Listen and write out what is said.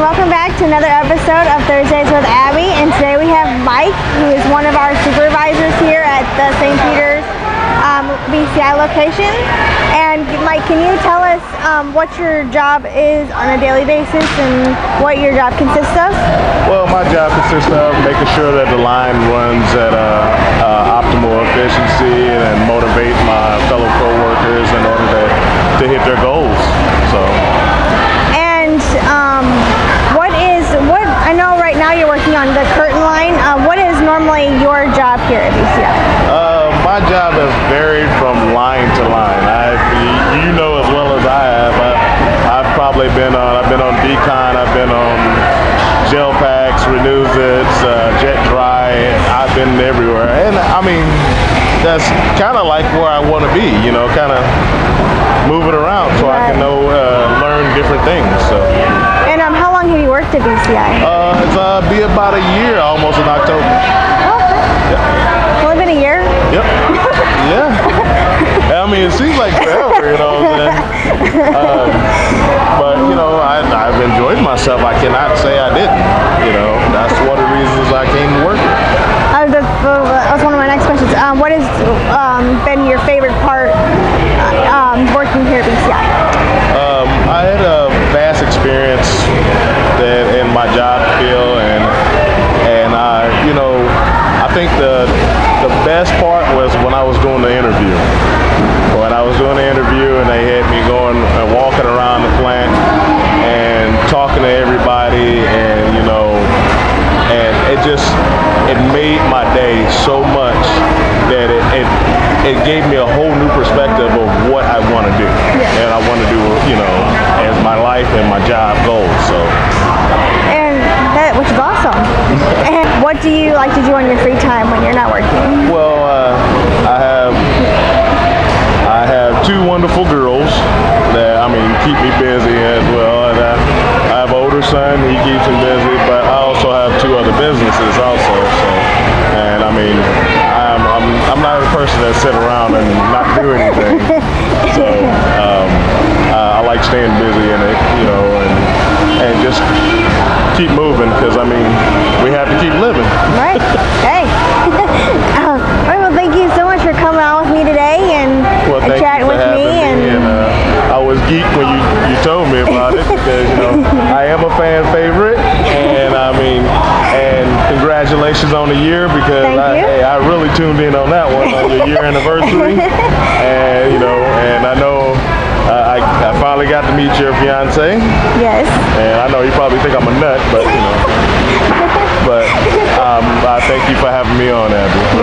welcome back to another episode of Thursdays with Abby. And today we have Mike, who is one of our supervisors here at the St. Peter's um, BCI location. And Mike, can you tell us um, what your job is on a daily basis and what your job consists of? Well, my job consists of making sure that the line runs at uh, uh, optimal efficiency and motivate my fellow coworkers in order to, to hit their goals. So. And um, what is what? I know right now you're working on the curtain line. Uh, what is normally your job here at BCI? Uh, my job has varied from line to line. I, you know as well as I have. I, I've probably been on. I've been on d-CON. I've been on gel packs, Renuzits, uh, Jet Dry. I've been everywhere, and I mean that's kind of like where I want to be. You know, kind of moving around so I can know uh, learn different things. So. And um, how long have you worked at BCI? Uh, it's uh, be about a year almost in October. Oh, Okay. Only been a year? It seems like forever, you know what I'm saying? Um, but, you know, I, I've enjoyed myself. I cannot say I didn't. You know, that's one of the reasons I came to work here. Uh, the, that was one of my next questions. Um, what has um, been your favorite part uh, um, working here at BCI? Um, I had a vast experience that in my job field, and and I, you know, I think the the best part was when I was doing the interview. When I was doing the interview, and they had me going and walking around the plant and talking to everybody, and you know, and it just it made my day so much that it it, it gave me a whole new perspective of what I want to do, Yeah. and I want to do you know as my life and my job goals. So And that, which is awesome. and what do you like to do on your free time when you're not working? well, uh, I have I have two wonderful girls that I mean keep me busy as well, and I, I have an older son, he keeps me busy, but I also have two other businesses also. So, and I mean, I'm I'm, I'm not a person that sit around and not do anything. so um, uh, I like staying busy in it, you know, and and just keep moving because I mean we have to keep living. Right. Hey. um, well, thank you so much for coming on with me today and, Well, chatting with me. me. And, And, uh, I was geeked when you, you told me about it because you know congratulations on the year because I, hey, I really tuned in on that one on your year anniversary, and you know, and I know. Uh, I, I finally got to meet your fiance, yes. and I know you probably think I'm a nut, but you know, but um, I thank you for having me on, Abby.